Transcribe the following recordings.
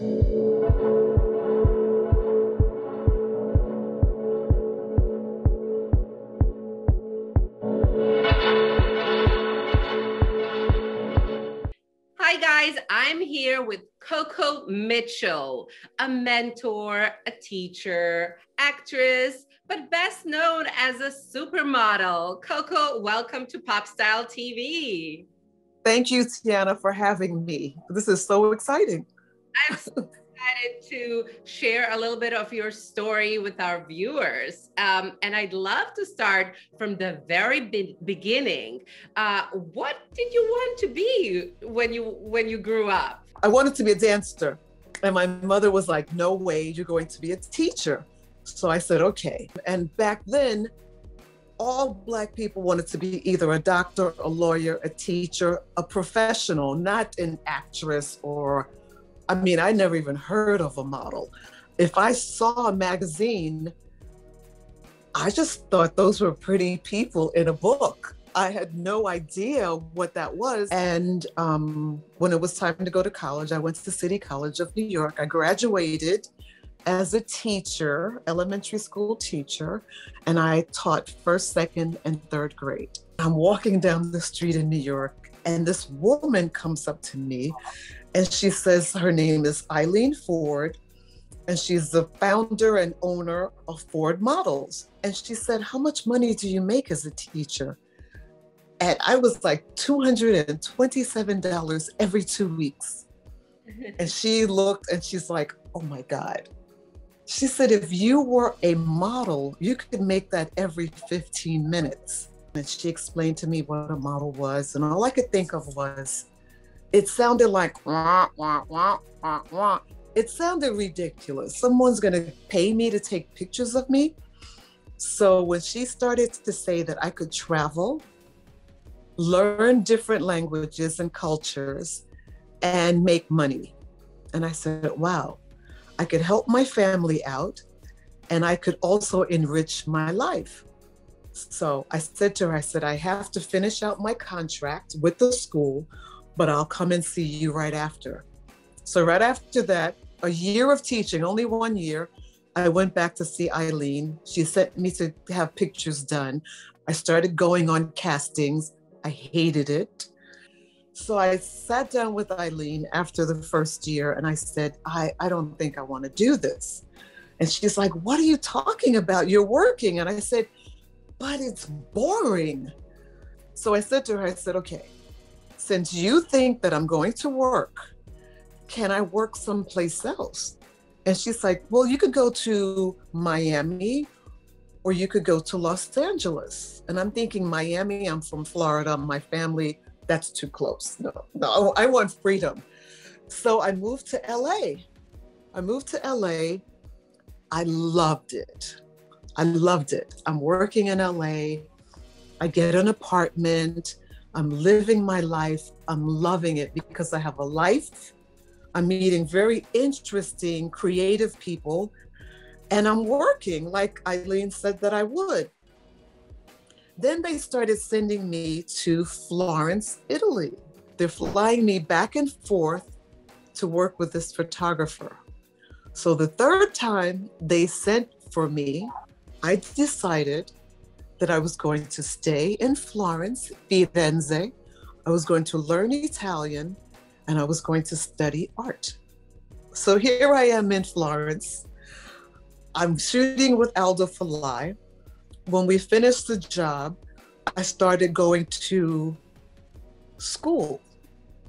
Hi, guys. I'm here with Coco Mitchell, a mentor, a teacher, actress, but best known as a supermodel. Coco, welcome to Pop Style TV. Thank you, Tijana, for having me. This is so exciting. I'm so excited to share a little bit of your story with our viewers. Um, and I'd love to start from the very be- beginning. Uh, what did you want to be when you when you grew up? I wanted to be a dancer. And my mother was like, no way, you're going to be a teacher. So I said, okay. And back then, all Black people wanted to be either a doctor, a lawyer, a teacher, a professional, not an actress or, I mean, I never even heard of a model. If I saw a magazine, I just thought those were pretty people in a book. I had no idea what that was. And um, when it was time to go to college, I went to the City College of New York. I graduated as a teacher, elementary school teacher, and I taught first, second, and third grade. I'm walking down the street in New York, and this woman comes up to me and she says her name is Eileen Ford, and she's the founder and owner of Ford Models. And she said, How much money do you make as a teacher? And I was like, $227 every two weeks. and she looked and she's like, Oh my God. She said, if you were a model, you could make that every 15 minutes. And she explained to me what a model was. And all I could think of was, it sounded like, wah, wah, wah, wah, wah. it sounded ridiculous. Someone's going to pay me to take pictures of me. So when she started to say that I could travel, learn different languages and cultures, and make money, and I said, wow, I could help my family out and I could also enrich my life. So I said to her, I said, I have to finish out my contract with the school, but I'll come and see you right after. So, right after that, a year of teaching, only one year, I went back to see Eileen. She sent me to have pictures done. I started going on castings. I hated it. So I sat down with Eileen after the first year and I said, I, I don't think I want to do this. And she's like, What are you talking about? You're working. And I said, But it's boring. So I said to her, I said, Okay, since you think that I'm going to work, can I work someplace else? And she's like, Well, you could go to Miami or you could go to Los Angeles. And I'm thinking, Miami, I'm from Florida, my family that's too close. No, no, I want freedom. So I moved to LA. I moved to LA. I loved it. I loved it. I'm working in LA. I get an apartment. I'm living my life. I'm loving it because I have a life. I'm meeting very interesting, creative people, and I'm working like Eileen said that I would. Then they started sending me to Florence, Italy. They're flying me back and forth to work with this photographer. So the third time they sent for me, I decided that I was going to stay in Florence, Firenze. I was going to learn Italian and I was going to study art. So here I am in Florence. I'm shooting with Aldo Fallai when we finished the job, I started going to school,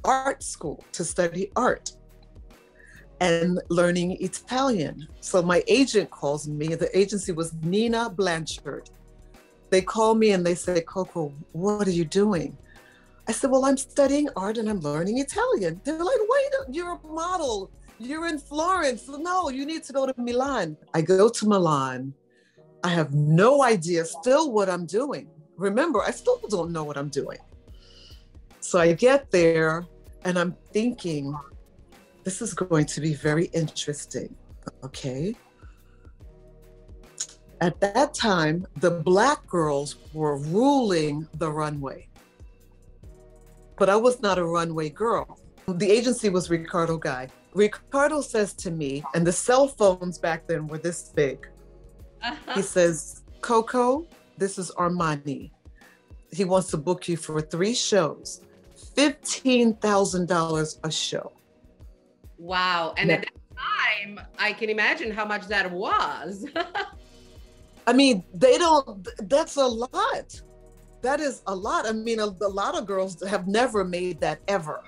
art school, to study art and learning Italian. So my agent calls me, the agency was Nina Blanchard. They call me and they say, Coco, what are you doing? I said, Well, I'm studying art and I'm learning Italian. They're like, Wait, you're a model. You're in Florence. No, you need to go to Milan. I go to Milan I have no idea still what I'm doing. Remember, I still don't know what I'm doing. So I get there and I'm thinking, this is going to be very interesting. Okay. At that time, the Black girls were ruling the runway. But I was not a runway girl. The agency was Riccardo Gay. Riccardo says to me, and the cell phones back then were this big. Uh-huh. He says, Coco, this is Armani. He wants to book you for three shows, $15,000 a show. Wow. And at that time, I can imagine how much that was. I mean, they don't, that's a lot. That is a lot. I mean, a, a lot of girls have never made that ever,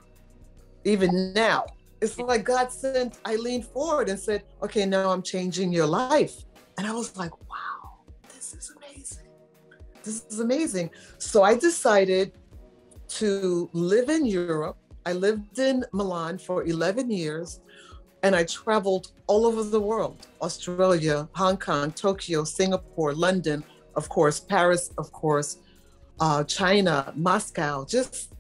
even now. It's like God sent Eileen Ford and said, okay, now I'm changing your life. And I was like, wow, this is amazing. This is amazing. So I decided to live in Europe. I lived in Milan for 11 years and I traveled all over the world Australia, Hong Kong, Tokyo, Singapore, London, of course, Paris, of course, uh, China, Moscow. Just,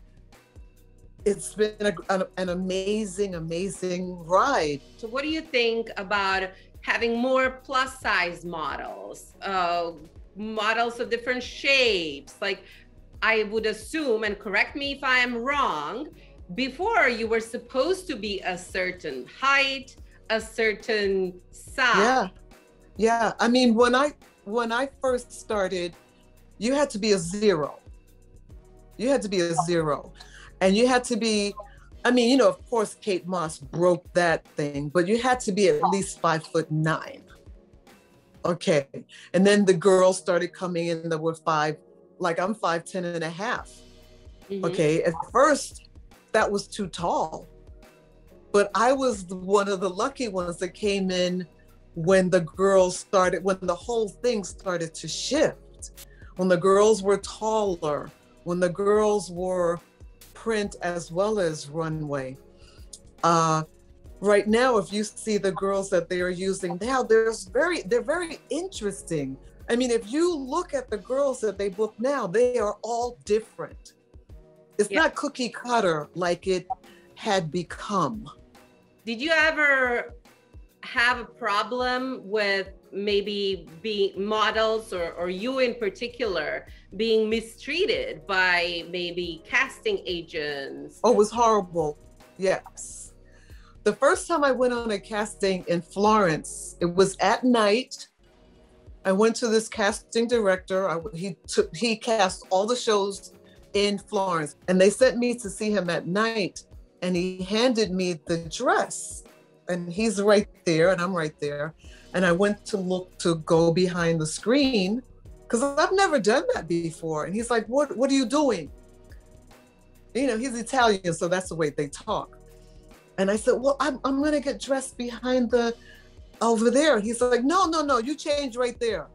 it's been a, an, an amazing, amazing ride. So, what do you think about having more plus size models, uh, models of different shapes? Like, I would assume, and correct me if I am wrong, before you were supposed to be a certain height, a certain size. Yeah. Yeah. I mean, when I when I first started, you had to be a zero. You had to be a zero. And you had to be, I mean, you know, of course, Kate Moss broke that thing, but you had to be at least five foot nine. Okay. And then the girls started coming in that were five, like I'm five, ten and a half. Mm-hmm. Okay. At first, that was too tall. But I was one of the lucky ones that came in when the girls started, when the whole thing started to shift, when the girls were taller, when the girls were print as well as runway. Uh, right now, if you see the girls that they are using now, there's very, they're very interesting. I mean, if you look at the girls that they book now, they are all different. It's yeah. not cookie cutter like it had become. Did you ever have a problem with maybe being models or, or you in particular being mistreated by maybe casting agents? Oh, it was horrible. Yes. The first time I went on a casting in Florence, it was at night. I went to this casting director. I, he took he cast all the shows in Florence, and they sent me to see him at night. And he handed me the dress, and he's right there, and I'm right there. And I went to look to go behind the screen because I've never done that before. And he's like, "What? What are you doing?" You know, he's Italian, so that's the way they talk. And I said, "Well, I'm I'm gonna get dressed behind the over there." He's like, "No, no, no, you change right there."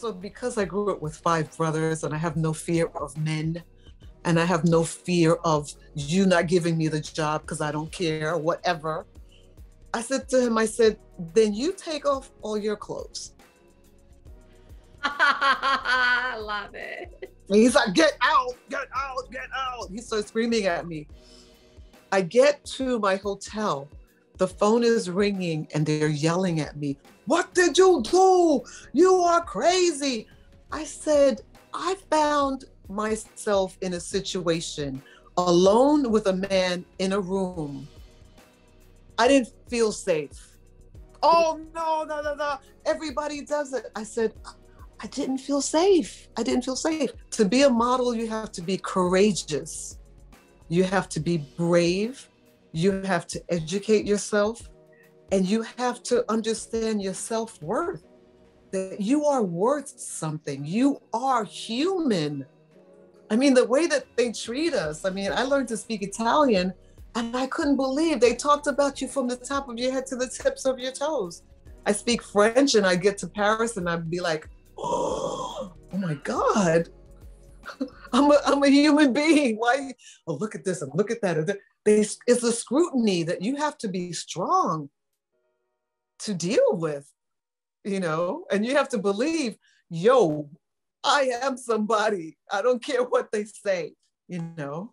So because I grew up with five brothers and I have no fear of men, and I have no fear of you not giving me the job because I don't care, whatever. I said to him, I said, then you take off all your clothes. I love it. And he's like, get out, get out, get out. He starts screaming at me. I get to my hotel. The phone is ringing and they're yelling at me. What did you do? You are crazy. I said, I found myself in a situation alone with a man in a room I didn't feel safe. Oh no, no, no, no. Everybody does it. I said, I didn't feel safe. I didn't feel safe. To be a model, you have to be courageous. You have to be brave. You have to educate yourself. And you have to understand your self worth that you are worth something. You are human. I mean, the way that they treat us, I mean, I learned to speak Italian and I couldn't believe they talked about you from the top of your head to the tips of your toes. I speak French and I get to Paris and I'd be like, oh, oh my God. I'm a, I'm a human being. Why? Oh, look at this and look at that. It's a scrutiny that you have to be strong to deal with, you know, and you have to believe, yo, I am somebody. I don't care what they say, you know.